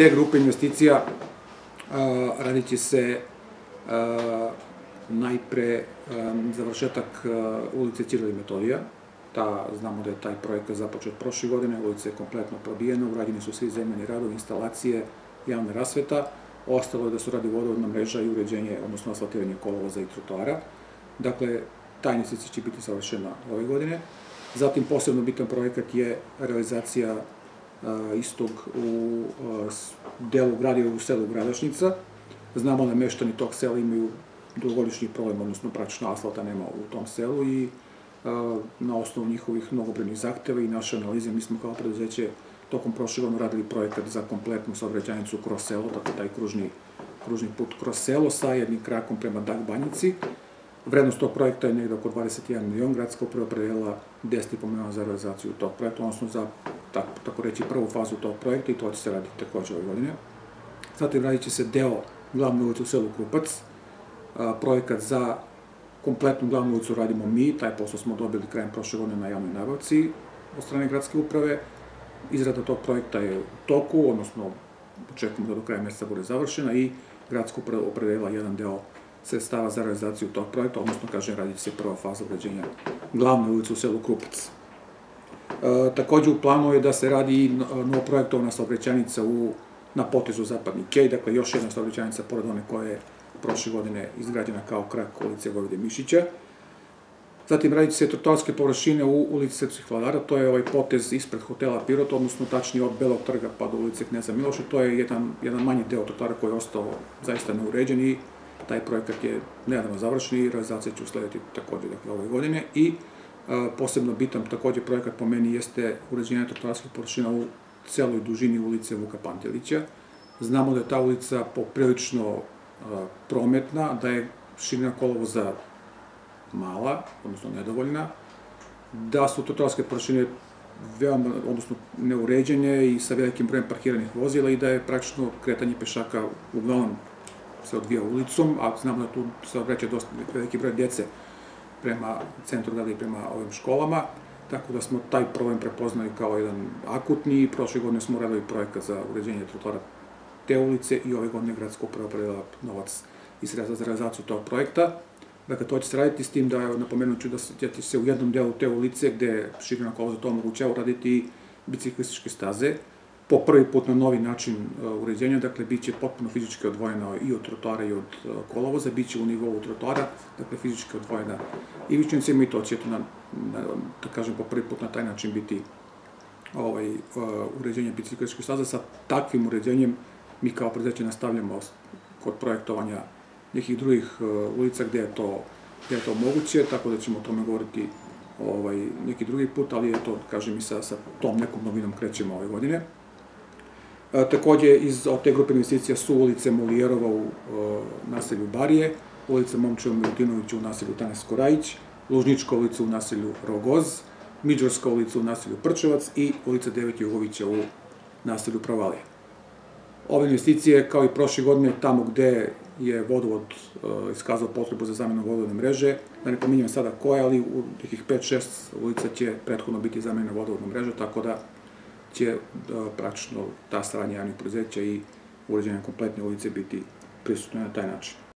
te grupe investicija radit će se najpre završetak ulice Cirila i Metodija, ta, znamo da je taj projekat započet prošle godine, ulica je kompletno probijena, urađeni su svi zemljeni radovi, instalacije, javne rasveta, ostalo je da su radi vodovodna mreža i uređenje, odnosno asfaltiranje kolovoza i trotoara. Dakle, ta investicija će biti savršena ove godine. Zatim, posebno bitan projekat je realizacija istog u delu gradiva u selu Gradašnica. Znamo da meštani tog sela imaju dugogodišnji problem, odnosno praktično asfalta nema u tom selu i na osnovu njihovih mnogobrojnih zahteva i naše analize, mi smo kao preduzeće tokom prošle godine radili projekat za kompletnu saobraćajnicu kroz selo, tako taj kružni, kružni put kroz selo sa jednim krakom prema Dag Banjici. Vrednost tog projekta je negde oko 21 milion, gradska uprava predela 10,5 miliona za realizaciju tog projekta, odnosno za, tako, tako reći, prvu fazu tog projekta i to će se raditi takođe ove godine. Zatim radit će se deo glavne ulice u selu Krupac, projekat za kompletnu glavnu ulicu radimo mi, taj posao smo dobili krajem prošle godine na javnoj nabavci od strane gradske uprave. Izrada tog projekta je u toku, odnosno očekujemo da do kraja meseca bude završena i gradska uprava opredela jedan deo sredstava za realizaciju tog projekta, odnosno, kažem, radit će se prva faza uređenja glavne ulice u selu Krupac. E, takođe u planu je da se radi i novo projektovana saobraćajnica u, na potezu Zapadni Kej, dakle još jedna saobraćajnica pored one koja je prošle godine izgrađena kao krak ulice Vojvode Mišića. Zatim radit se trotoarske površine u ulici Srpskih vladara, to je ovaj potez ispred hotela Pirot, odnosno tačnije od Belog trga pa do ulice Kneza Miloša, to je jedan, jedan manji deo trotoara koji je ostao zaista neuređen i taj projekat je nedavno završen i realizacija će uslediti takođe dakle, ove godine. I posebno bitan takođe projekat po meni jeste uređenje trotoarskih površina u celoj dužini ulice Vuka Pantelića. Znamo da je ta ulica poprilično prometna, da je širina kolovoza mala, odnosno nedovoljna, da su trotoarske površine veoma, odnosno neuređenje i sa velikim brojem parkiranih vozila i da je praktično kretanje pešaka uglavnom se odvija ulicom, a znamo da tu se odreće dosta veliki broj djece prema centru grada i prema ovim školama, tako da smo taj problem prepoznali kao jedan akutni i prošle godine smo radili projekat za uređenje trotora te ulice i ove godine gradska uprava predala novac i sredstva za realizaciju tog projekta. Dakle, to će se raditi s tim da, napomenut ću da će se u jednom delu te ulice, gde širina kola za to omogućava, raditi biciklističke staze, po prvi put na novi način uh, uređenja, dakle, bit će potpuno fizički odvojena i od trotoara i od uh, kolovoza, bit će u nivou trotoara, dakle, fizički odvojena i vičnicima i to će, da kažem, po prvi put na taj način biti ovaj, uh, uređenje biciklističkih staza. Sa takvim uređenjem mi kao preduzeće nastavljamo kod projektovanja nekih drugih ulica gde je to, gde to moguće, tako da ćemo o tome govoriti ovaj, neki drugi put, ali je to, kažem, i sa, sa tom nekom novinom krećemo ove godine. E, takođe, iz te grupe investicija su ulice Molijerova u e, naselju Barije, ulica Momčeva Milutinovića u naselju Tanes Korajić, Lužnička ulica u naselju Rogoz, Miđorska ulica u naselju Prčevac i ulica Devet Jugovića u naselju Provalije. Ove investicije, kao i prošle godine, tamo gde je vodovod uh, iskazao potrebu za zamenu vodovodne mreže, da ne pominjem sada koje, ali u nekih 5-6 ulica će prethodno biti zamenjena vodovodna mreža, tako da će da, praktično ta stranja javnih preduzeća i uređenja kompletne ulice biti prisutne na taj način.